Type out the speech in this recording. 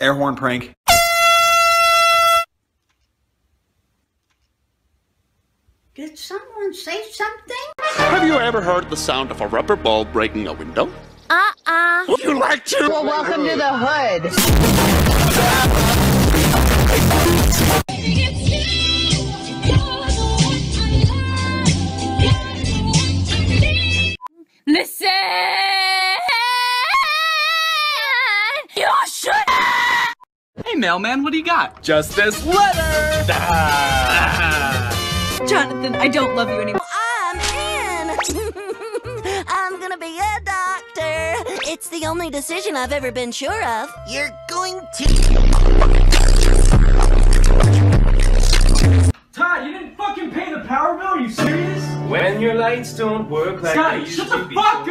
Air horn prank. Did someone say something? Have you ever heard the sound of a rubber ball breaking a window? Uh-uh. Would you like to? Well, welcome to the hood. Mailman, what do you got? Just this letter! Jonathan, I don't love you anymore. I'm in. I'm gonna be a doctor. It's the only decision I've ever been sure of. You're going to. Todd, you didn't fucking pay the power bill? Are you serious? When your lights don't work like Scott, they shut used to the be. fuck